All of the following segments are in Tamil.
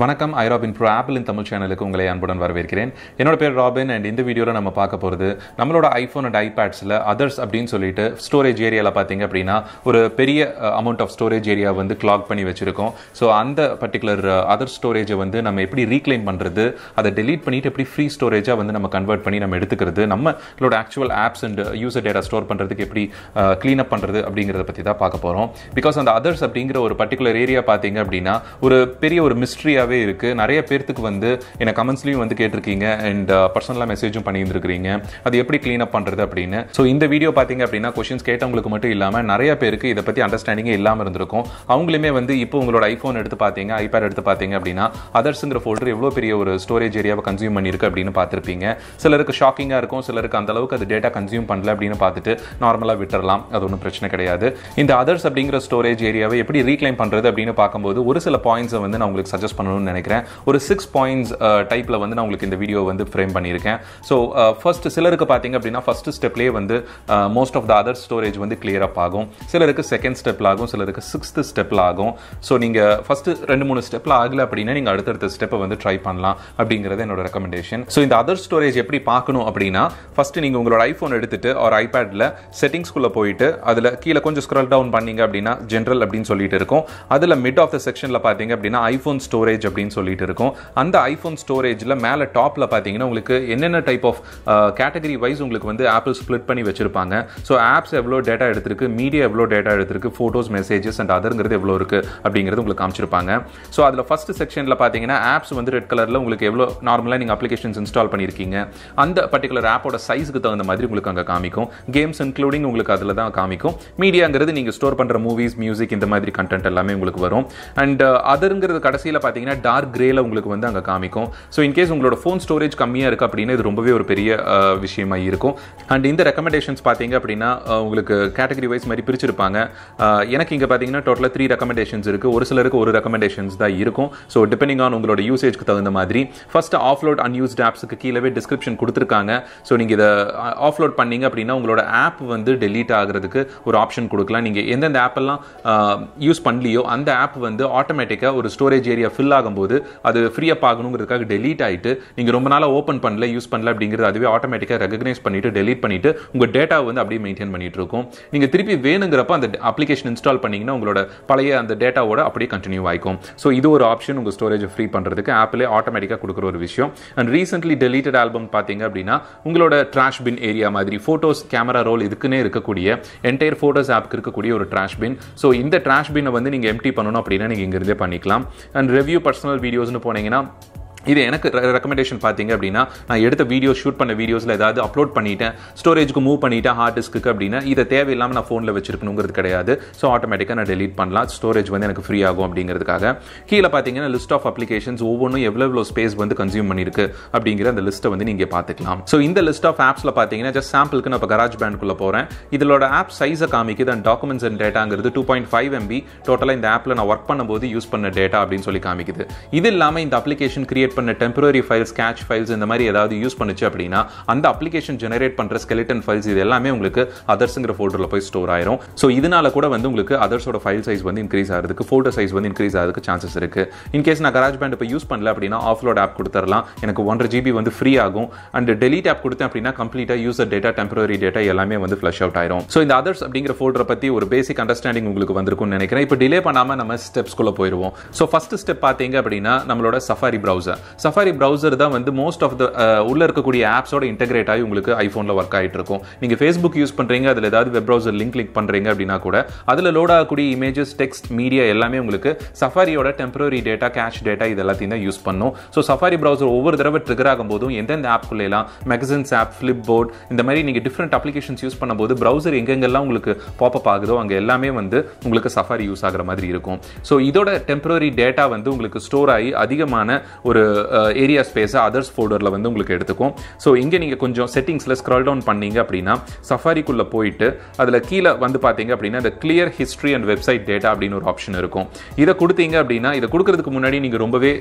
வணக்கம் ஐரோபின் ப்ரோ ஆப்பிள் தமிழ் சேனலுக்கு உங்களை அன்புடன் வரவேற்கிறேன். என்னோட பேர் ராபின் அண்ட் இந்த வீடியோவில் நம்ம பார்க்க போகிறது நம்மளோட ஐஃபோன் அண்ட் ஐபேட்ஸில் அதர்ஸ் அப்படின்னு சொல்லிட்டு ஸ்டோரேஜ் ஏரியாவில் பார்த்தீங்க அப்படின்னா ஒரு பெரிய அமௌண்ட் ஆஃப் ஸ்டோரேஜ் ஏரியா வந்து கிளாக் பண்ணி வச்சுருக்கோம். ஸோ அந்த பர்டிகுலர் அதர் ஸ்டோரேஜை வந்து நம்ம எப்படி ரீக்ளைம் பண்ணுறது அதை டெலீட் பண்ணிவிட்டு எப்படி ஃப்ரீ ஸ்டோரேஜாக வந்து நம்ம கன்வெர்ட் பண்ணி நம்ம எடுத்துக்கிறது நம்மளோட actual apps and user data store பண்ணுறதுக்கு எப்படி uh, க்ளீன் அப் பண்ணுறது அப்படிங்கிறத பற்றி தான் பார்க்க போகிறோம் பிகாஸ் அந்த அதர்ஸ் அப்படிங்கிற ஒரு பர்டிகுலர் ஏரியா பார்த்தீங்க அப்படின்னா ஒரு பெரிய ஒரு மிஸ்ட்ரியாகவே இருக்குது நிறைய பேர்த்துக்கு வந்து என்னை கமெண்ட்ஸ்லையும் வந்து கேட்டிருக்கீங்க. அண்ட் பர்சனலாக uh, மெசேஜும் பண்ணியிருந்துருக்கிறீங்க. அது எப்படி க்ளீன் அப் பண்ணுறது அப்படின்னு. ஸோ இந்த வீடியோ பார்த்தீங்க அப்படின்னா கொஷின்ஸ் கேட்டவங்களுக்கு மட்டும் இல்லாமல் நிறைய பேருக்கு இதை பற்றி அண்டர்ஸ்டாண்டிங்கே இல்லாமல் இருந்திருக்கும். அவங்களுமே வந்து இப்போ உங்களோட ஐஃபோன் எடுத்து பார்த்தீங்க ஐபேட் எடுத்து பார்த்தீங்க அப்படின்னா அதர்ஸுங்கிற ஃபோல்டர் எவ்வளோ பெரிய ஒரு ஸ்டோரேஜ் ஏரியாவை கன்சியூம் பண்ணியிருக்கு அப்படின்னு பார்த்துருப்பீங்க. சிலருக்கு ஷாக்கிங்காக இருக்கும். சிலருக்கு அந்த அளவுக்கு அது டேட்டா கன்சியூம் பண்ணல அப்படின்னு பார்த்துட்டு நார்மலாக விட்டுறலாம். அது ஒன்றும் பிரச்சனை கிடையாது. இந்த அதர்ஸ் அப்படிங்கிற ஸ்டோரேஜ் ஏரியாவை எப்படி ரீக்ளைம் பண்ணுறது அப்படின்னு பார்க்கும்போது ஒரு சில பாயிண்ட்ஸை வந்து நான் உங்களுக்கு சஜஸ்ட் பண்ணணும்னு நினைக்கிறேன். ஒரு சிக்ஸ் பாயிண்ட்ஸ் டைப்பில் வந்து நான் உங்களுக்கு இந்த வீடியோ வந்து ஃப்ரேம் பண்ணியிருக்கேன். ஸோ ஃபர்ஸ்ட் uh, சிலருக்கு பார்த்தீங்க அப்படின்னா ஃபர்ஸ்ட் ஸ்டெப்லேயே வந்து most of the other storage வந்து கிளியர் அப் ஆகும். சிலருக்கு செகண்ட் ஸ்டெப்பில் ஆகும் சிலருக்கு சிக்ஸ்த் ஸ்டெப்பில் ஆகும். ஸோ நீங்கள் ஃபர்ஸ்ட் ரெண்டு மூணு ஸ்டெப்பில் ஆகல அப்படின்னா நீங்கள் அடுத்தடுத்த ஸ்டெப்பை வந்து ட்ரை பண்ணலாம் அப்படிங்கிறது என்னோட ரெக்கமெண்டேஷன் ஸோ இந்த அதர் ஸ்டோரேஜ் எப்படி பார்க்கணும் அப்படின்னா ஃபர்ஸ்ட் நீங்கள் உங்களோட ஐஃபோன் எடுத்துட்டு ஒரு ஐபேடில் செட்டிங்ஸ்குள்ளே போயிட்டு அதில் கீழே கொஞ்சம் ஸ்க்ரல் டவுன் பண்ணீங்க அப்படின்னா ஜென்ரல் அப்படின்னு சொல்லிட்டு இருக்கும். அதில் மிட் ஆஃப் த செக்ஷனில் பார்த்தீங்க அப்படின்னா ஐஃபோன் ஸ்டோரேஜ் அப்படின்னு சொல்லிட்டு இருக்கும். அந்த ஐஃபோன் ஸ்டோரேஜில் மேலே டாப்பில் பார்த்தீங்கன்னா உங்களுக்கு என்னென்ன டைப் ஆஃப் கேட்டகரி வைஸ் உங்களுக்கு வந்து ஆப்பிள் ஸ்ப்ளிட் பண்ணி வச்சிருப்பாங்க. ஸோ ஆப்ஸ் எவ்வளோ டேட்டா எடுத்திருக்கு மீடியா எவ்வளோ டேட்டா எடுத்திருக்கு ஃபோட்டோஸ் மெசேஜஸ் அண்ட் அதருங்கிறது எவ்வளோ இருக்குது அப்படிங்கிறது உங்களுக்கு காமிச்சிருப்பாங்க. ஸோ அதில் ஃபஸ்ட் செக்ஷனில் பார்த்தீங்கன்னா ஆப்ஸ் வந்து ரெட் கலரில் உங்களுக்கு எவ்வளோ நார்மலாக நீங்கள் அப்ளிகேஷன்ஸ் இன்ஸ்டால் பண்ணியிருக்கீங்க அந்த பர்டிகுலர் ஆப்போட சைஸுக்கு தகுந்த மாதிரி உங்களுக்கு அங்கே காமிக்கும். கேம்ஸ் இன்க்ளூடிங் உங்களுக்கு அதில் தான் காமிக்கும். மீடியாங்கிறது நீங்கள் ஸ்டோர் பண்ணுற மூவிஸ் மியூசிக் இந்த மாதிரி கண்டென்ட் எல்லாமே உங்களுக்கு வரும். அண்ட் அதருங்கிறது கடைசியில் பார்த்தீங்கன்னா டார்க் கிரேல உங்களுக்கு வந்து அங்கே காமிக்கும். ஸோ இன்கேஸ் உங்களோட ஃபோன் ஸ்டோரேஜ் கம்மியாக இருக்குது அப்படின்னா இது ரொம்பவே ஒரு பெரிய விஷயமா இருக்கும். அண்ட் இந்த ரெக்கமெண்டேஷன்ஸ் பார்த்தீங்க அப்படின்னா உங்களுக்கு கேட்டகரி வைஸ் மாதிரி பிரிச்சிருப்பாங்க. எனக்கு இங்கே பார்த்தீங்கன்னா டோட்டலாக த்ரீ ரெக்கமெண்டேஷன்ஸ் இருக்குது ஒரு சிலருக்கு ஒரு ரெக்கமெண்டேஷன்ஸ் தான் இருக்கும். ஸோ டிபெண்டிங் ஆன் உங்களோட யூசேஜ்க்கு தகுந்த மாதிரி. ஃபர்ஸ்ட் ஆஃப்லோட் அன்யூஸ்ட் ஆப்ஸுக்கு கீழே டிஸ்கிரிப்ஷன் கொடுத்துருக்காங்க. ஸோ நீங்கள் இதை ஆஃப்லோட் பண்ணீங்க அப்படின்னா உங்களோட ஆப் வந்து டெலீட் ஆகிறதுக்கு ஒரு ஆப்ஷன் கொடுக்கலாம். நீங்கள் எந்தெந்த ஆப்பெல்லாம் யூஸ் பண்ணலையோ அந்த ஆப் வந்து ஆட்டோமேட்டிக்காக ஒரு ஸ்டோரேஜ் ஏரியா ஃபில் ஆகும்போது அது ஃப்ரீ பார்க்கணுங்கிறதுக்காக டெலீட் ஆகிட்டு நீங்கள் ரொம்ப நாளாக ஓப்பன் பண்ணல யூஸ் பண்ணல அப்படிங்கிறது அதுவே ஆட்டோமேட்டிக்காக ரெகனைஸ் பண்ணிட்டு டெலீட் பண்ணிட்டு உங்கள் டேட்டா வந்து அப்படியே மெயின்டைன் பண்ணிட்டு இருக்கும். நீங்கள் திருப்பி வேணுங்கிறப்ப அந்த அப்ளிகேஷன் இன்ஸ்டால் பண்ணீங்கன்னா உங்களோட பழைய அந்த டேட்டாவோட அப்படியே கண்டினியூ ஆகிக்கும் ஸோ இது ஒரு ஆப்ஷன் உங்கள் ஸ்டோரேஜ் ஃப்ரீ பண்ணுறதுக்கு ஆப்பிலே ஆட்டோமேட்டிக்காக கொடுக்குற ஒரு விஷயம். அண்ட் ரீசென்ட்லி டெலீட்டட் ஆல்பம் பார்த்தீங்க அப்படின்னா உங்களோட ட்ராஷ் பின் ஏரியா மாதிரி ஃபோட்டோஸ் கேமரா ரோல் இதுக்குன்னே இருக்கக்கூடிய என்டையர் ஃபோட்டோஸ் ஆப்க்கு இருக்கக்கூடிய ஒரு ட்ராஷ் பின் ஸோ இந்த ட்ராஷ் பின்னை வந்து நீங்கள் எம்டி பண்ணணும் அப்படின்னா நீங்கள் இங்கிருந்தே பண்ணிக்கலாம். அண்ட் ரிவ்யூ பர்சனல் வீடியோஸ்னு போனீங்கன்னா இது எனக்கு ரெக்கமெண்டேஷன் பார்த்தீங்க அப்படின்னா நான் எடுத்த வீடியோ ஷூட் பண்ண வீடியோஸில் ஏதாவது அப்லோட் பண்ணிட்டேன் ஸ்டோரேஜ்க்கு மூவ் பண்ணிட்டேன் ஹார்ட் டிஸ்க்கு அப்படின்னா இதை தேவையில்லாமல் நான் ஃபோனில் வச்சிருக்கணுங்கிறது கிடையாது. ஸோ ஆட்டோமேட்டிக்காக நான் டெலீட் பண்ணலாம். ஸ்டோரேஜ் வந்து எனக்கு ஃப்ரீ ஆகும் அப்படிங்கிறதுக்காக. கீழே பார்த்தீங்கன்னா லிஸ்ட் ஆஃப் அப்ளிகேஷன்ஸ் ஒவ்வொன்றும் எவ்வளோ எவ்வளோ ஸ்பேஸ் வந்து கன்சியூம் பண்ணியிருக்கு அப்படிங்கிற அந்த லிஸ்ட்டை வந்து நீங்கள் பார்த்துக்கலாம். ஸோ இந்த லிஸ்ட் ஆஃப் ஆப்ஸில் பார்த்தீங்கன்னா ஜஸ்ட் சாம்பிளுக்கு நான் இப்போ கராஜ் பேண்ட்குள்ளே போகிறேன் இதோட ஆப் சைஸை காமிக்குது. அண்ட் டாக்குமெண்ட்ஸ் அண்ட் டேட்டாங்கிறது டூ பாயிண்ட் ஃபைவ் எம்பி டோட்டலாக இந்த ஆப்பில் நான் ஒர்க் பண்ணும்போது யூஸ் பண்ண டேட்டா அப்படின்னு சொல்லி காமிக்குது. இது இல்லாமல் இந்த அப்ளிகேஷன் கிரியேட் பண்ண டெம்பரரி ஃபைல்ஸ் கேட்ச் ஃபைல்ஸ் இந்த மாதிரி ஏதாவது யூஸ் பண்ணுச்சு அப்படின்னா அந்த அப்ளிகேஷன் ஜெனரேட் பண்ணுற ஸ்கெலிட்டன் ஃபைல்ஸ் இது எல்லாமே உங்களுக்கு அதர்ஸுங்கிற ஃபோல்டரில் போய் ஸ்டோர் ஆயிரும். ஸோ இதனால கூட வந்து உங்களுக்கு அதர்ஸோட ஃபைல் சைஸ் வந்து இன்க்ரீஸ் ஆகிறதுக்கு ஃபோட்டோ சைஸ் வந்து இன்க்ரீஸ் ஆகிறதுக்கு சான்சஸ் இருக்குது இன்கேஸ் நான் கராஜ் பேண்ட் இப்போ யூஸ் பண்ணல அப்படின்னா ஆஃப்லோட் ஆப் கொடுத்துடலாம். எனக்கு ஒன்றரை ஜிபி வந்து ஃப்ரீ ஆகும். அண்ட் டெலிட் ஆப் கொடுத்தேன் அப்படின்னா கம்ப்ளீட்டாக யூசர் டேட்டா டெம்பரரி டேட்டா எல்லாமே வந்து ஃப்ளஷ் அவுட் ஆயிரும். ஸோ இந்த அதர்ஸ் அப்படிங்கிற ஃபோல்டரை பற்றி ஒரு பேசிக் அண்டர்ஸ்டாண்டிங் உங்களுக்கு வந்திருக்கும்னு நினைக்கிறேன். இப்போ டிலே பண்ணாமல் நம்ம ஸ்டெப்ஸ்குள்ளே போயிடுவோம் ஸோ ஃபஸ்ட்டு ஸ்டெப் பார்த்தீங்க அப்படின்னா நம்மளோட சஃபாரி ப்ரௌசர் சஃபாரி ப்ரௌசர் தான் வந்து மோஸ்ட் ஆஃப் த உள்ள இருக்கக்கூடிய ஆப்ஸோட இன்டெகிரேட் ஆகி உங்களுக்கு ஐஃபோனில் ஒர்க் ஆகிட்டு இருக்கும். நீங்கள் ஃபேஸ்புக் யூஸ் பண்ணுறீங்க அதில் ஏதாவது வெப் ப்ரௌசர் லிங்க் கிளிக் பண்ணுறீங்க அப்படின்னா கூட அதில் லோட் ஆகக்கூடிய இமேஜஸ் டெக்ஸ்ட் மீடியா எல்லாமே உங்களுக்கு சஃபாரியோட டெம்பரரி டேட்டா கேஷ் டேட்டா இது எல்லாத்தையும் தான் யூஸ் பண்ணும். ஸோ சஃபாரி ப்ரௌசர் ஒவ்வொரு தடவை ட்ரிகர் ஆகும் போதும் எந்தெந்த ஆப்குள்ளேலாம் மெகசின்ஸ் ஆப் ஃப்ளிப் போர்ட் இந்த மாதிரி நீங்கள் டிஃப்ரெண்ட் அப்ளிகேஷன்ஸ் யூஸ் பண்ணும்போது ப்ரௌசர் எங்கெங்கெல்லாம் உங்களுக்கு பாப்பப் ஆகுதோ அங்கே எல்லாமே வந்து உங்களுக்கு சஃபாரி யூஸ் ஆகிற மாதிரி இருக்கும். ஸோ இதோட டெம்பரரி டேட்டா வந்து உங்களுக்கு ஸ்டோர் ஆகி அதிகமான ஒரு ஏரியா ஸ்பேஸை அதர்ஸ் ஃபோல்டரில் வந்து உங்களுக்கு எடுத்துக்கும். ஸோ இங்கே நீங்கள் கொஞ்சம் செட்டிங்ஸில் ஸ்க்ரால் டவுன் பண்ணீங்க அப்படின்னா சஃபாரிக்குள்ளே போயிட்டு அதில் கீழே வந்து பார்த்தீங்க அப்படின்னா இந்த clear history and website data அப்படின்னு ஒரு ஆப்ஷன் இருக்கும். இதை கொடுத்தீங்க அப்படின்னா இதை கொடுக்கறதுக்கு முன்னாடி நீங்கள் ரொம்பவே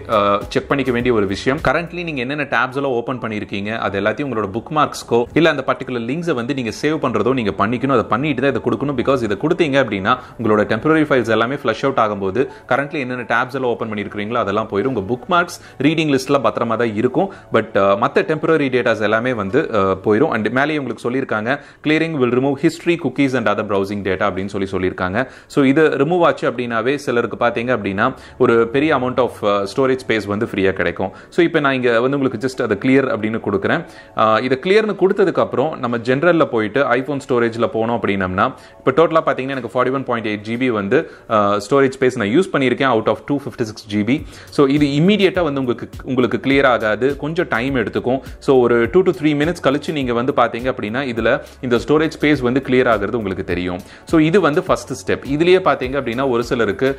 செக் பண்ணிக்க வேண்டிய ஒரு விஷயம். கரண்ட்லி நீங்கள் என்னென்ன டேப்ஸ் எல்லாம் ஓப்பன் பண்ணியிருக்கீங்க அது எல்லாத்தையும் உங்களோட புக் மார்க்ஸ்க்கோ இல்லை அந்த பர்டிகுலர் லிங்க்ஸை வந்து நீங்கள் சேவ் பண்ணுறதோ நீங்கள் பண்ணிக்கணும். அதை பண்ணிட்டு தான் இதை கொடுக்கணும். பிகாஸ் இதை கொடுத்தீங்க அப்படின்னா உங்களோட டெம்பரரி ஃபைல்ஸ் எல்லாமே ஃப்ளஷ் அவுட் ஆகும்போது கரண்ட்லி என்னென்ன டேப்ஸ் எல்லாம் ஓப்பன் பண்ணியிருக்கிறீங்களோ அதெல்லாம் போயிடும் உங்கள் புக் மார்க்ஸ் ரீ ரீடிங் லிஸ்ட்டில் பத்திரமா தான் இருக்கும். பட் மற்ற டெம்பரரி டேட்டாஸ் எல்லாமே வந்து uh, போயிடும் அண்ட் மேலேயே உங்களுக்கு சொல்லியிருக்காங்க clearing will remove history cookies and other browsing data அப்படின்னு சொல்லி சொல்லியிருக்காங்க. ஸோ இது ரிமூவ் ஆச்சு அப்படின்னாவே சிலருக்கு பார்த்தீங்க அப்படின்னா ஒரு பெரிய அமௌண்ட் ஆஃப் ஸ்டோரேஜ் ஸ்பேஸ் வந்து ஃப்ரீயாக கிடைக்கும். ஸோ இப்போ நான் இங்கே வந்து உங்களுக்கு ஜஸ்ட் அதை கிளியர் அப்படின்னு கொடுக்குறேன். Uh, இதை கிளியர்னு கொடுத்ததுக்கப்புறம் நம்ம ஜென்ரலில் போயிட்டு ஐஃபோன் ஸ்டோரேஜில் போனோம் அப்படின்னம்னா இப்போ டோட்டலாக பார்த்தீங்கன்னா எனக்கு forty one point eight GB வந்து uh, ஸ்டோரேஜ் ஸ்பேஸ் நான் யூஸ் பண்ணியிருக்கேன் out of two fifty six GB so இது இமீடியட்டாக வந்து உங்களுக்கு உங்களுக்கு கிளியர் ஆகாது. கொஞ்சம் டைம் எடுத்துக்கும். ஸோ ஒரு டூ டு த்ரீ மினிட்ஸ் கழிச்சு நீங்கள் வந்து பார்த்தீங்க அப்படின்னா இதில் இந்த ஸ்டோரேஜ் ஸ்பேஸ் வந்து கிளியர் ஆகிறது உங்களுக்கு தெரியும். ஸோ இது வந்து ஃபஸ்ட்டு ஸ்டெப் இதுலேயே பார்த்தீங்க அப்படின்னா ஒரு சிலருக்கு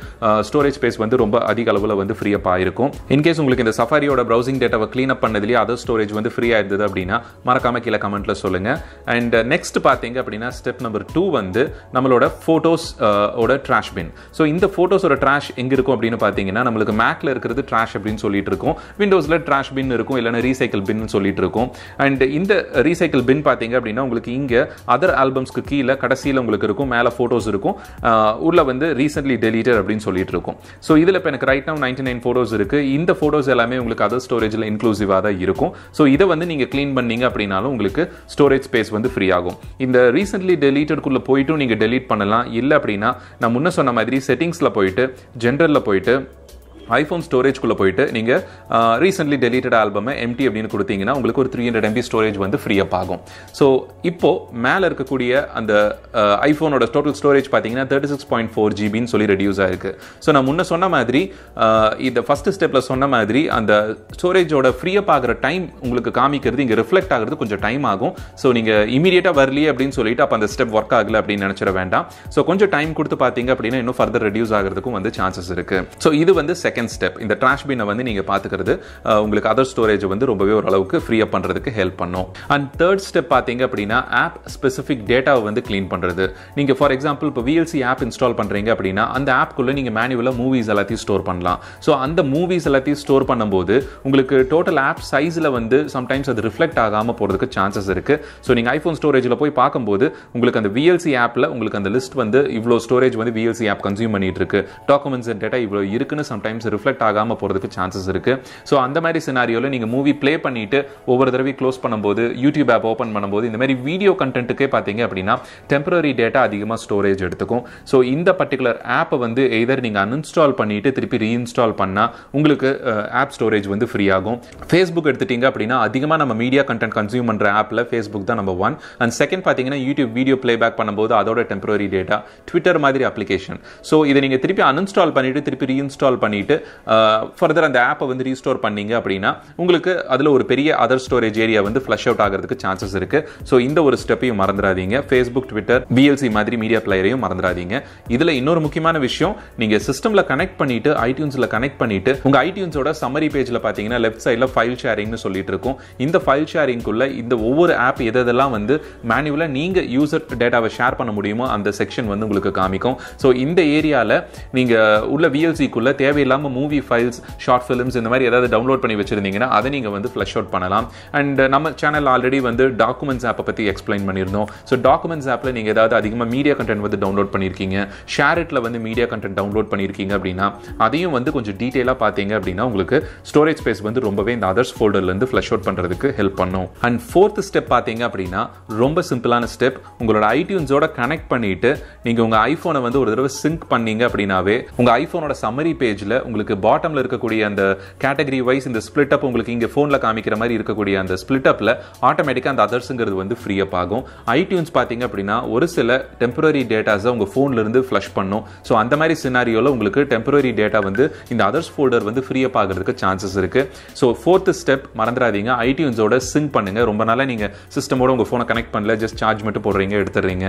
ஸ்டோரேஜ் ஸ்பேஸ் வந்து ரொம்ப அதிக அளவில் வந்து ஃப்ரீயாக இருக்கும் இன்கேஸ் உங்களுக்கு இந்த சஃபாரியோட ப்ரௌசிங் டேட்டாவை க்ளீன் அப் பண்ணதுலேயே அதர் ஸ்டோரேஜ் வந்து ஃப்ரீயாக இருந்தது அப்படின்னா மறக்காம கீழே கமெண்ட்ல சொல்லுங்க. அண்ட் நெக்ஸ்ட் uh, பார்த்தீங்க அப்படின்னா ஸ்டெப் நம்பர் டூ வந்து நம்மளோட ஃபோட்டோஸ் ஓட ட்ராஷ் பின் ஸோ இந்த ஃபோட்டோஸோட ட்ராஷ் எங்கே இருக்கும் அப்படின்னு பார்த்தீங்கன்னா நம்மளுக்கு மேக்ல இருக்கிறது ட்ராஷ் அப்படின்னு சொல்லிட்டு இருக்கும். விண்டோஸில் ட்ராஷ் பின் இருக்கும் இல்லைன்னா ரீசைக்கிள் பின் சொல்லிட்டு இருக்கும். அண்ட் இந்த ரீசைக்கிள் பின் பார்த்தீங்க அப்படின்னா உங்களுக்கு இங்கே அதர் ஆல்பம்ஸ்க்கு கீழே கடைசியில் உங்களுக்கு இருக்கும் மேலே ஃபோட்டோஸ் இருக்கும். உள்ளே உள்ள வந்து ரீசென்ட்லி டெலீட்டட் அப்படின்னு சொல்லிட்டு இருக்கும். ஸோ இதில் இப்போ எனக்கு right now ninety nine photos இருக்குது இந்த ஃபோட்டோஸ் எல்லாமே உங்களுக்கு அதர் ஸ்டோரேஜில் இன்க்ளூசிவாக தான் இருக்கும். ஸோ இதை வந்து நீங்கள் க்ளீன் பண்ணீங்க அப்படின்னாலும் உங்களுக்கு ஸ்டோரேஜ் ஸ்பேஸ் வந்து ஃப்ரீ ஆகும். இந்த ரீசென்ட்லி டெலீட்டட்குள்ளே போயிட்டும் நீங்கள் டெலீட் பண்ணலாம். இல்லை அப்படின்னா நான் முன்ன சொன்ன மாதிரி செட்டிங்ஸில் போயிட்டு ஜென்ரலில் போயிட்டு ஐஃபோன் ஸ்டோரேஜ்குள்ளே போயிட்டு நீங்கள் ரீசென்ட்லி டெலீட்டட் ஆல்பமை எம்டி அப்படின்னு கொடுத்தீங்கன்னா உங்களுக்கு ஒரு த்ரீ ஹண்ட்ரட் எம்பி ஸ்டோரேஜ் வந்து ஃப்ரீ அப் ஆகும் ஸோ இப்போ மேலே இருக்கக்கூடிய அந்த ஐஃபோனோட டோட்டல் ஸ்டோரேஜ் பார்த்தீங்கன்னா தேர்ட்டி சிக்ஸ் பாயிண்ட் ஃபோர் ஜிபின்னு சொல்லி ரெடியூஸ் ஆயிருக்கு. ஸோ நான் முன்ன சொன்ன மாதிரி இந்த ஃபஸ்ட்டு ஸ்டெப்பில் சொன்ன மாதிரி அந்த ஸ்டோரேஜோட ஃப்ரீ அப் ஆகிற டைம் உங்களுக்கு காமிக்கிறது இங்கே ரிஃப்ளெக்ட் ஆகிறது கொஞ்சம் டைம் ஆகும். ஸோ நீங்கள் இமீடியட்டாக வரலையே அப்படின்னு சொல்லிட்டு அப்போ அந்த ஸ்டெப் ஒர்க் ஆகலை அப்படின்னு நினச்சிட வேண்டாம். ஸோ கொஞ்சம் டைம் கொடுத்து பார்த்தீங்க அப்படின்னா இன்னும் ஃபர்தர் ரெடியூஸ் ஆகிறதுக்கும் வந்து சான்சஸ் இருக்குது ஸோ இது வந்து செகண்ட் ஸ்டெப் இந்த ட்ராஷ் பின்னை வந்து நீங்கள் பார்த்துக்கிறது உங்களுக்கு அதர் ஸ்டோரேஜ் வந்து ரொம்பவே ஓரளவுக்கு ஃப்ரீ அப் பண்ணுறதுக்கு ஹெல்ப் பண்ணும். அண்ட் தேர்ட் ஸ்டெப் பார்த்தீங்க அப்படின்னா ஆப் ஸ்பெசிஃபிக் டேட்டாவை வந்து க்ளீன் பண்ணுறது நீங்கள் ஃபார் எக்ஸாம்பிள் இப்போ விஎல்சி ஆப் இன்ஸ்டால் பண்ணுறீங்க அப்படின்னா அந்த ஆப்க்குள்ளே நீங்கள் மேனுவலாக மூவிஸ் எல்லாத்தையும் ஸ்டோர் பண்ணலாம். ஸோ அந்த மூவிஸ் எல்லாத்தையும் ஸ்டோர் பண்ணும்போது உங்களுக்கு டோட்டல் ஆப் சைஸில் வந்து சம்டைம்ஸ் அது ரிஃப்ளெக்ட் ஆகாமல் போகிறதுக்கு சான்சஸ் இருக்குது ஸோ நீங்கள் ஐஃபோன் ஸ்டோரேஜில் போய் பார்க்கும்போது உங்களுக்கு அந்த விஎல்சி ஆப்பில் உங்களுக்கு அந்த லிஸ்ட் வந்து இவ்வளோ ஸ்டோரேஜ் வந்து விஎல்சி ஆப் கன்சியூம் பண்ணிட்டு இருக்கு. டாக்குமெண்ட்ஸ் அண்ட் டேட்டா இவ்வளோ இருக்குன்னு சம்டைம்ஸ் ரிஃப்ளெக்ட் ஆகாமல் போகிறதுக்கு சான்சஸ் இருக்குது ஸோ அந்த மாதிரி சினாரியோவில் நீங்கள் மூவி ப்ளே பண்ணிட்டு ஒவ்வொரு தடவையும் க்ளோஸ் பண்ணும்போது யூடியூப் ஆப் ஓப்பன் பண்ணும்போது இந்த மாதிரி வீடியோ கண்டென்ட்டுக்கே பார்த்தீங்க அப்படின்னா டெம்பரரி டேட்டா அதிகமாக ஸ்டோரேஜ் எடுத்துக்கும். ஸோ இந்த பர்டிகுலர் ஆப்பை வந்து எய்தர் நீங்கள் அன்இன்ஸ்டால் பண்ணிட்டு திருப்பி ரீஇன்ஸ்டால் பண்ணால் உங்களுக்கு ஆப் ஸ்டோரேஜ் வந்து ஃப்ரீ ஆகும். ஃபேஸ்புக் எடுத்துட்டீங்க அப்படின்னா அதிகமாக நம்ம மீடியா கண்டென்ட் கன்சியூம் பண்ணுற ஆப்பில் ஃபேஸ்புக் தான் நம்பர் ஒன் அண்ட் செகண்ட் பார்த்தீங்கன்னா யூடியூப் வீடியோ பேக் பண்ணும்போது அதோட டெம்பரரி டேட்டா ட்விட்டர் மாதிரி அப்ளிகேஷன் ஸோ இதை நீங்கள் திருப்பி அன்இன்ஸ்டால் பண்ணிட்டு திருப்பி ரீஇன்ஸ்டால் பண்ணிட்டு ஃபர்தர் அந்த ஆப்பை வந்து ரீஸ்டோர் பண்ணீங்க அப்படின்னா உங்களுக்கு அதில் ஒரு பெரிய அதர் ஸ்டோரேஜ் ஏரியா வந்து ஃப்ளஷ் அவுட் ஆகிறதுக்கு சான்சஸ் இருக்குது ஸோ இந்த ஒரு ஸ்டெப்பையும் மறந்துடாதீங்க. ஃபேஸ்புக் ட்விட்டர் பிஎல்சி மாதிரி மீடியா பிளேயரையும் மறந்துடாதீங்க. இதில் இன்னொரு முக்கியமான விஷயம் நீங்கள் சிஸ்டமில் கனெக்ட் பண்ணிட்டு ஐடியூன்ஸில் கனெக்ட் பண்ணிட்டு உங்கள் ஐடியூன்ஸோட சம்மரி பேஜில் பார்த்தீங்கன்னா லெஃப்ட் சைடில் ஃபைல் ஷேரிங்னு சொல்லிட்டு இருக்கும். இந்த ஃபைல் ஷேரிங்குள்ள இந்த ஒவ்வொரு ஆப் எதெல்லாம் வந்து மேனுவலாக நீங்கள் யூசர் டேட்டாவை ஷேர் பண்ண முடியுமோ அந்த செக்ஷன் வந்து உங்களுக்கு காமிக்கும். ஸோ இந்த ஏரியாவில் நீங்கள் உள்ள விஎல்சிக்குள்ளே தேவையில்லாமல் மூவி ஃபைல்ஸ் ஷார்ட் ஃபிலிம்ஸ் இந்த மாதிரி ஏதாவது டவுன்லோட் பண்ணி வச்சிருந்தீங்கன்னா அதை நீங்கள் வந்து ஃப்ளஷ் அவுட் பண்ணலாம். அண்ட் uh, நம்ம சேனல் ஆல்ரெடி வந்து டாக்குமெண்ட்ஸ் ஆப்பை பற்றி எக்ஸ்பிளைன் பண்ணியிருந்தோம். ஸோ டாக்குமெண்ட்ஸ் ஆப்பில் நீங்கள் ஏதாவது அதிகமாக மீடியா கண்டென்ட் வந்து டவுன்லோட் பண்ணியிருக்கீங்க ஷேரிட்டில் வந்து மீடியா கண்டென்ட் டவுன்லோட் பண்ணியிருக்கீங்க அப்படின்னா அதையும் வந்து கொஞ்சம் டீட்டெயிலாக பார்த்தீங்க அப்படின்னா உங்களுக்கு ஸ்டோரேஜ் ஸ்பேஸ் வந்து ரொம்பவே இந்த அதர்ஸ் ஃபோல்டர்லேருந்து ஃப்ளஷ் அவுட் பண்ணுறதுக்கு ஹெல்ப் பண்ணும். அண்ட் ஃபோர்த் ஸ்டெப் பார்த்தீங்க அப்படின்னா ரொம்ப சிம்பிளான ஸ்டெப் உங்களோட ஐடியூன்ஸோட கனெக்ட் பண்ணிட்டு நீங்கள் உங்கள் ஐஃபோனை வந்து ஒரு தடவை சிங்க் பண்ணீங்க அப்படின்னாவே உங்கள் ஐஃபோனோட சம்மரி பேஜில் உங்களுக்கு உங்களுக்கு பாட்டமில் இருக்கக்கூடிய அந்த கேட்டகரி வைஸ் இந்த ஸ்பிளிட் அப் உங்களுக்கு இங்கே ஃபோனில் காமிக்கிற மாதிரி இருக்கக்கூடிய அந்த ஸ்பிளிட் அப்பில் ஆட்டோமேட்டிக்காக அந்த அதர்ஸுங்கிறது வந்து ஃப்ரீ அப் ஆகும். ஐடியூன்ஸ் பார்த்தீங்க அப்படின்னா ஒரு சில டெம்பரரி டேட்டாஸை உங்கள் ஃபோன்லேருந்து ஃப்ளஷ் பண்ணும். ஸோ அந்த மாதிரி சினாரியோவில் உங்களுக்கு டெம்பரரி டேட்டா வந்து இந்த அதர்ஸ் ஃபோல்டர் வந்து ஃப்ரீ அப் ஆகிறதுக்கு சான்சஸ் இருக்குது ஸோ ஃபோர்த்து ஸ்டெப் மறந்துடாதீங்க. ஐடியூன்ஸோட சிங்க் பண்ணுங்கள் ரொம்ப நாளாக நீங்கள் சிஸ்டமோட உங்கள் ஃபோனை கனெக்ட் பண்ணல. ஜஸ்ட் சார்ஜ் மட்டும் போடுறீங்க எடுத்துடுறீங்க.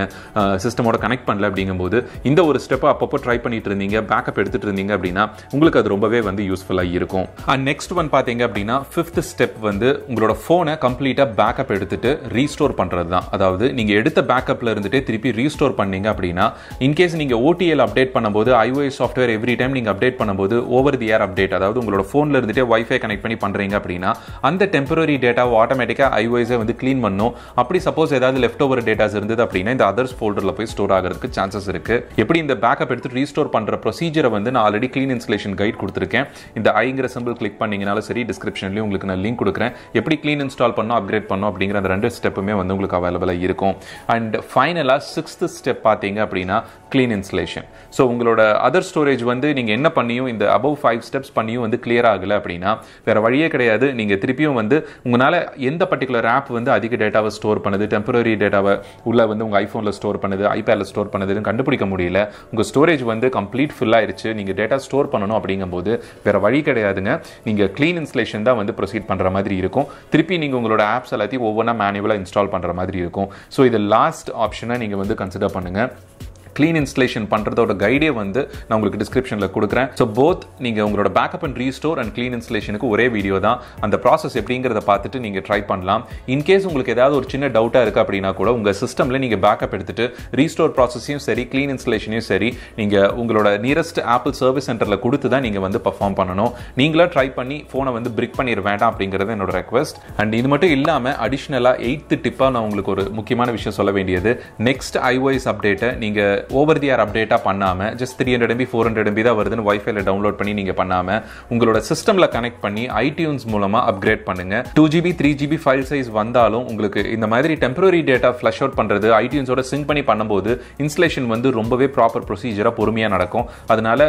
சிஸ்டமோட கனெக்ட் பண்ணல அப்படிங்கும்போது இந்த ஒரு ஸ்டெப்பை அப்பப்போ ட்ரை பண்ணிட்டு இருந்தீங்க. பேக்கப் எடுத்துகிட்டு இருந்தீங்க அப்படின்னா உங்களுக்கு உங்களுக்கு அது ரொம்பவே வந்து யூஸ்ஃபுல்லாக இருக்கும். அண்ட் நெக்ஸ்ட் ஒன் பார்த்தீங்க அப்படின்னா ஃபிஃப்த் ஸ்டெப் வந்து உங்களோட ஃபோனை கம்ப்ளீட்டாக பேக்கப் எடுத்துட்டு ரீஸ்டோர் பண்ணுறது தான் அதாவது நீங்கள் எடுத்த பேக்கப்பில் இருந்துட்டு திருப்பி ரீஸ்டோர் பண்ணீங்க அப்படின்னா இன்கேஸ் நீங்கள் ஓடிஎல் அப்டேட் பண்ணும்போது ஐஓஎஸ் சாஃப்ட்வேர் எவ்ரி டைம் நீங்கள் அப்டேட் பண்ணும்போது ஓவர் தி ஏர் அப்டேட் அதாவது உங்களோட ஃபோனில் இருந்துட்டு வைஃபை கனெக்ட் பண்ணி பண்ணுறீங்க அப்படின்னா அந்த டெம்பரரி டேட்டாவை ஆட்டோமேட்டிக்காக ஐஓஎஸை வந்து க்ளீன் பண்ணும். அப்படி சப்போஸ் ஏதாவது லெஃப்ட் ஓவர் டேட்டாஸ் இருந்தது அப்படின்னா இந்த அதர்ஸ் ஃபோல்டரில் போய் ஸ்டோர் ஆகிறதுக்கு சான்சஸ் இருக்கு. எப்படி இந்த பேக்கப் எடுத்து ரீஸ்டோர் பண்ணுற ப்ரொசீஜரை வந்து நான் ஆல்ரெடி க்ளீன் இன்ஸ்டலேஷன் கைட் கொடுத்துருக்கேன். இந்த ஐங்கிற சிம்பிள் கிளிக் பண்ணிங்கனாலும் சரி டிஸ்கிரிப்ஷன்லேயும் உங்களுக்கு நான் லிங்க் கொடுக்குறேன். எப்படி க்ளீன் இன்ஸ்டால் பண்ணோம் அப்கிரேட் பண்ணோம் அப்படிங்கிற அந்த ரெண்டு ஸ்டெப்புமே வந்து உங்களுக்கு அவைலபிளாக இருக்கும். அண்ட் ஃபைனலாக சிக்ஸ்த்து ஸ்டெப் பார்த்தீங்க அப்படின்னா க்ளீன் இன்ஸ்டலேஷன் ஸோ உங்களோட அதர் ஸ்டோரேஜ் வந்து நீங்கள் என்ன பண்ணியும் இந்த அபவ் ஃபைவ் ஸ்டெப்ஸ் பண்ணியும் வந்து கிளியர் ஆகலை அப்படின்னா வேறு வழியே கிடையாது. நீங்கள் திருப்பியும் வந்து உங்களால் எந்த பர்டிகுலர் ஆப் வந்து அதிக டேட்டாவை ஸ்டோர் பண்ணுது டெம்பரரி டேட்டாவை உள்ள வந்து உங்கள் ஐஃபோனில் ஸ்டோர் பண்ணுது ஐபேடில் ஸ்டோர் பண்ணுதுன்னு கண்டுபிடிக்க முடியல. உங்கள் ஸ்டோரேஜ் வந்து கம்ப்ளீட் ஃபில் நீங்கள் டேட்டா ஸ்டோர் பண்ணணும் அப்படிங்கும்போது வேற வழி கிடையாதுங்க. நீங்கள் க்ளீன் இன்ஸ்டலேஷன் தான் வந்து ப்ரொசீட் பண்ணுற மாதிரி இருக்கும். திருப்பி நீங்கள் உங்களோட ஆப்ஸ் எல்லாத்தையும் ஒவ்வொன்றா மேனுவலாக இன்ஸ்டால் பண்ணுற மாதிரி இருக்கும். ஸோ இது லாஸ்ட் ஆப்ஷனை நீங்கள் வந்து கன்சிடர் பண்ணுங்கள் க்ளீன் இன்ஸ்டலேஷன் பண்ணுறதோட கைடே வந்து நான் உங்களுக்கு டிஸ்கிரிப்ஷனில் கொடுக்குறேன். ஸோ போத் நீங்கள் உங்களோட backup and restore and clean இன்ஸ்டலேஷனுக்கு ஒரே வீடியோ தான். அந்த ப்ராசஸ் எப்படிங்கிறத பார்த்துட்டு நீங்கள் ட்ரை பண்ணலாம். இன்கேஸ் உங்களுக்கு ஏதாவது ஒரு சின்ன டவுட்டாக இருக்குது அப்படின்னா கூட உங்கள் சிஸ்டமில் நீங்கள் பேக்கப் எடுத்துகிட்டு ரீஸ்டோர் ப்ராசஸையும் சரி க்ளீன் இன்ஸ்டலேஷனையும் சரி நீங்கள் உங்களோட நியரஸ்ட் ஆப்பிள் சர்வீஸ் சென்டரில் கொடுத்து தான் நீங்கள் வந்து பர்ஃபார்ம் பண்ணணும். நீங்களாக ட்ரை பண்ணி ஃபோனை வந்து பிரிக் பண்ணிட வேண்டாம் அப்படிங்கிறது என்னோட ரெக்வஸ்ட் அண்ட் இது மட்டும் இல்லாமல் அடிஷ்னலாக எயித்து டிப்பாக நான் உங்களுக்கு ஒரு முக்கியமான விஷயம் சொல்ல வேண்டியது. நெக்ஸ்ட் ஐஓஎஸ் அப்டேட்டை நீங்கள் ஓவர் தி ஆர் அப்டேட்டாக பண்ணாமல் just three hundred MB four hundred MB தான் வருதுன்னு வைஃபைல டவுன்லோட் பண்ணி நீங்கள் பண்ணாமல் உங்களோட சிஸ்டமில் கனெக்ட் பண்ணி ஐடியூன்ஸ் மூலமாக அப்கிரேட் பண்ணுங்க. Two GB three GB file size வந்தாலும் உங்களுக்கு இந்த மாதிரி டெம்பரரி டேட்டா ஃப்ளஷ் அவுட் பண்ணுறது ஐடியூன்ஸோட சிங்க் பண்ணி பண்ணும்போது இன்ஸ்டலேஷன் வந்து ரொம்பவே ப்ராப்பர் ப்ரொசீஜராக பொறுமையாக நடக்கும். அதனால்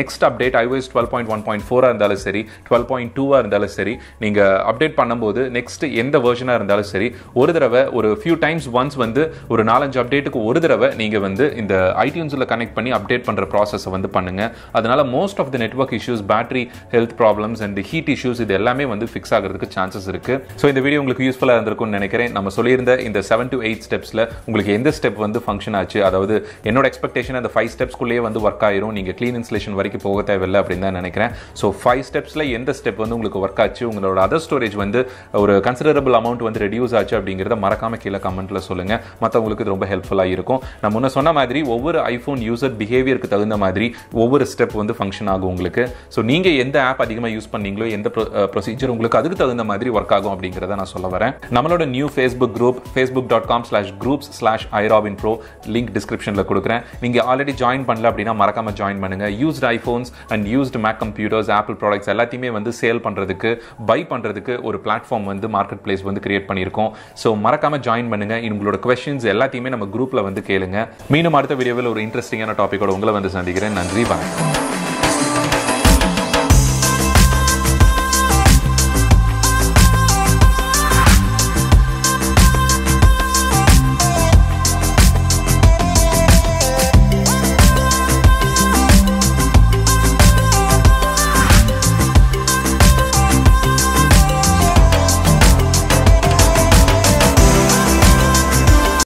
next update iOS twelve point one point ஃபோராக இருந்தாலும் சரி டுவெல் பாயிண்ட் டூவாக இருந்தாலும் சரி நீங்கள் அப்டேட் பண்ணும்போது நெக்ஸ்ட் எந்த வெர்ஷனாக இருந்தாலும் சரி ஒரு தடவை ஒரு ஃபியூ டைம்ஸ் ஒன்ஸ் வந்து ஒரு நாலஞ்சு அப்டேட்டுக்கு ஒரு தடவை நீங்கள் வந்து இந்த ஐடியூன்ஸில் கனெக்ட் பண்ணி அப்டேட் பண்ணுற ப்ராசஸை வந்து பண்ணுங்க. அதனால் most of the network issues battery health problems and heat issues இது எல்லாமே வந்து ஃபிக்ஸ் ஆகிறதுக்கு சான்சஸ் இருக்குது ஸோ இந்த வீடியோ உங்களுக்கு யூஸ்ஃபுல்லாக இருந்திருக்கும்னு நினைக்கிறேன். நம்ம சொல்லியிருந்த இந்த செவன் டு எயிட் ஸ்டெப்ஸில் உங்களுக்கு எந்த ஸ்டெப் வந்து ஃபங்க்ஷன் ஆச்சு? அதாவது என்னோட எக்ஸ்பெக்டேஷன் அந்த ஃபைவ் ஸ்டெப்ஸ்க்குள்ளேயே வந்து ஒர்க் ஆயிரும். நீங்கள் க்ளீன் இன்ஸ்லேஷன் வரைக்கும் போக தேவையில்லை அப்படின்னு தான் நினைக்கிறேன். ஸோ ஃபைவ் ஸ்டெப்ஸில் எந்த ஸ்டெப் வந்து உங்களுக்கு ஒர்க் ஆச்சு? உங்களோட அதர் ஸ்டோரேஜ் வந்து ஒரு கன்சிடரபிள் அமௌண்ட் வந்து ரெடியூஸ் ஆச்சு அப்படிங்கிறத மறக்காம கீழே கமெண்ட்டில் சொல்லுங்கள் மற்றவங்களுக்கு இது ரொம்ப ஹெல்ப்ஃபுல்லாக இருக்கும். நான் முன்ன சொன்ன மாதிரி ஒவ்வொரு ஐஃபோன் யூசர் பிஹேவியருக்கு தகுந்த மாதிரி ஒவ்வொரு ஸ்டெப் வந்து ஃபங்க்ஷன் ஆகும் உங்களுக்கு. ஸோ நீங்கள் எந்த ஆப் அதிகமாக யூஸ் பண்ணீங்களோ எந்த ப்ரொசீஜர் உங்களுக்கு அதுக்கு தகுந்த மாதிரி ஒர்க் ஆகும் அப்படிங்கிறத நான் சொல்ல வரேன். நம்மளோட new Facebook group Facebook dot com slash groups slash ஐராபின் pro link டிஸ்கிரிப்ஷனில் கொடுக்குறேன். நீங்கள் ஆல்ரெடி ஜாயின் பண்ணல அப்படின்னா மறக்காம ஜாயின் பண்ணுங்க. Used iPhones and used Mac computers Apple products எல்லாத்தையுமே வந்து சேல் பண்ணுறதுக்கு பை பண்ணுறதுக்கு ஒரு பிளாட்ஃபார்ம் வந்து மார்க்கெட் பிளேஸ் வந்து கிரியேட் பண்ணியிருக்கோம். ஸோ மறக்காம ஜாயின் பண்ணுங்க. உங்களோட கொஸ்டின்ஸ் எல்லாத்தையுமே நம்ம குரூப்பில் வந்து கேளுங்க. மீண்டும் அடுத்த வீடியோவில் ஒரு இன்ட்ரெஸ்டிங்கான டாப்பிக்கோட உங்களை வந்து சந்திக்கிறேன். நன்றி வணக்கம்.